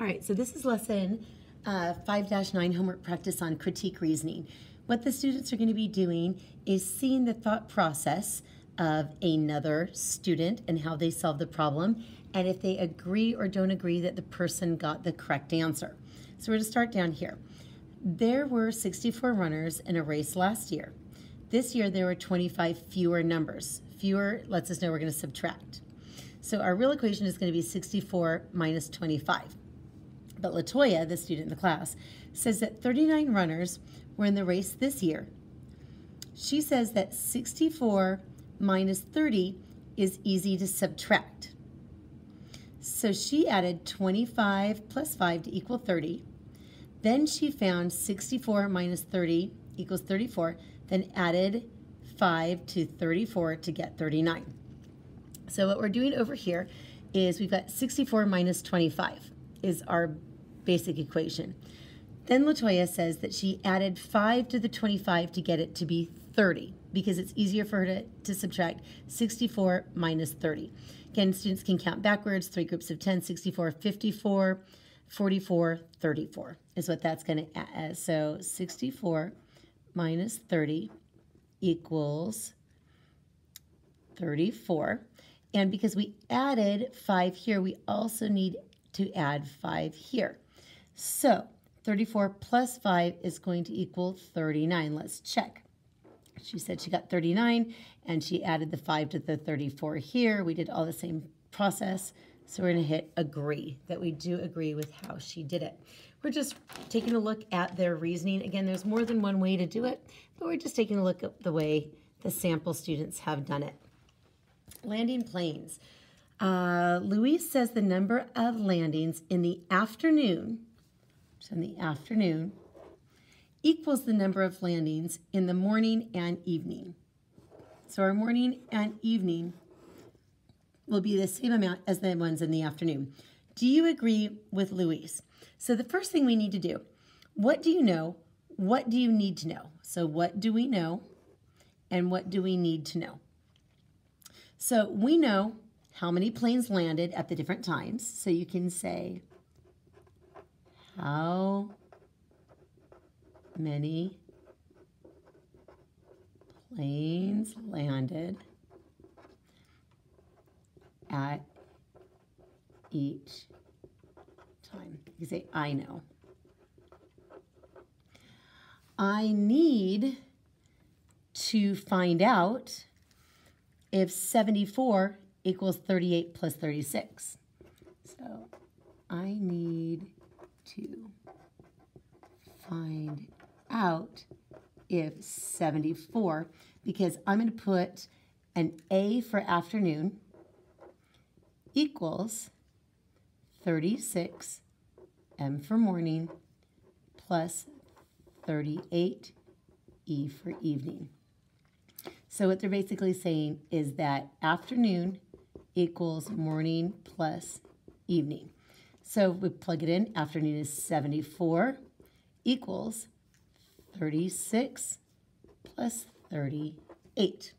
All right, so this is lesson uh, 5-9 homework practice on critique reasoning. What the students are going to be doing is seeing the thought process of another student and how they solve the problem and if they agree or don't agree that the person got the correct answer. So we're going to start down here. There were 64 runners in a race last year. This year there were 25 fewer numbers. Fewer lets us know we're going to subtract. So our real equation is going to be 64 minus 25. But Latoya, the student in the class, says that 39 runners were in the race this year. She says that 64 minus 30 is easy to subtract. So she added 25 plus 5 to equal 30. Then she found 64 minus 30 equals 34, then added 5 to 34 to get 39. So what we're doing over here is we've got 64 minus 25 is our basic equation. Then Latoya says that she added 5 to the 25 to get it to be 30 because it's easier for her to, to subtract 64 minus 30. Again, students can count backwards, three groups of 10, 64, 54, 44, 34 is what that's going to add. So 64 minus 30 equals 34. And because we added 5 here, we also need to add 5 here. So 34 plus 5 is going to equal 39. Let's check. She said she got 39 and she added the 5 to the 34 here. We did all the same process. So we're going to hit agree, that we do agree with how she did it. We're just taking a look at their reasoning. Again, there's more than one way to do it, but we're just taking a look at the way the sample students have done it. Landing planes. Uh, Louise says the number of landings in the afternoon in the afternoon, equals the number of landings in the morning and evening. So our morning and evening will be the same amount as the ones in the afternoon. Do you agree with Louise? So the first thing we need to do, what do you know? What do you need to know? So what do we know? And what do we need to know? So we know how many planes landed at the different times. So you can say how many planes landed at each time? You say, I know. I need to find out if 74 equals 38 plus 36. So I need to find out if 74, because I'm going to put an A for afternoon equals 36 M for morning plus 38 E for evening. So what they're basically saying is that afternoon equals morning plus evening. So we plug it in. Afternoon is 74 equals 36 plus 38.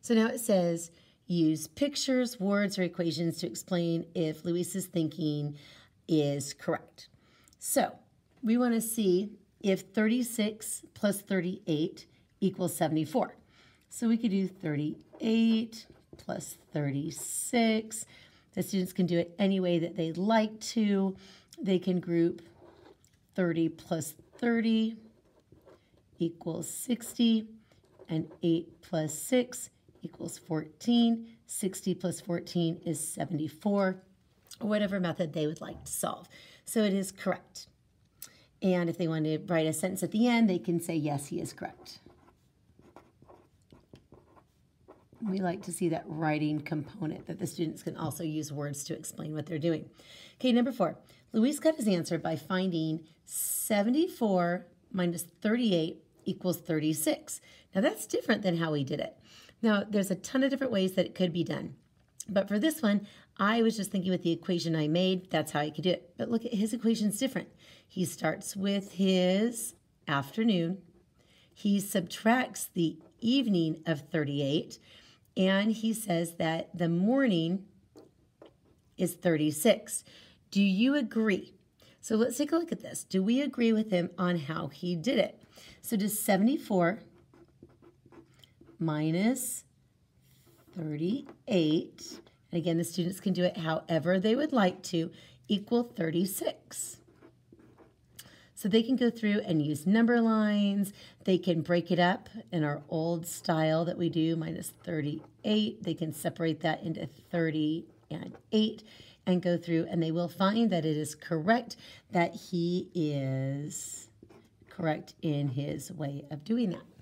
So now it says use pictures, words, or equations to explain if Louise's thinking is correct. So we want to see if 36 plus 38 equals 74. So we could do 38 plus 36 the students can do it any way that they'd like to. They can group 30 plus 30 equals 60, and 8 plus 6 equals 14. 60 plus 14 is 74, whatever method they would like to solve. So it is correct. And if they want to write a sentence at the end, they can say, yes, he is correct. We like to see that writing component that the students can also use words to explain what they're doing. Okay, number four. Louise got his answer by finding 74 minus 38 equals 36. Now that's different than how we did it. Now there's a ton of different ways that it could be done. But for this one, I was just thinking with the equation I made, that's how I could do it. But look at his equation's different. He starts with his afternoon. He subtracts the evening of 38 and he says that the morning is 36. Do you agree? So let's take a look at this. Do we agree with him on how he did it? So does 74 minus 38, and again, the students can do it however they would like to, equal 36. So they can go through and use number lines. They can break it up in our old style that we do, minus 38. They can separate that into 30 and 8 and go through, and they will find that it is correct that he is correct in his way of doing that.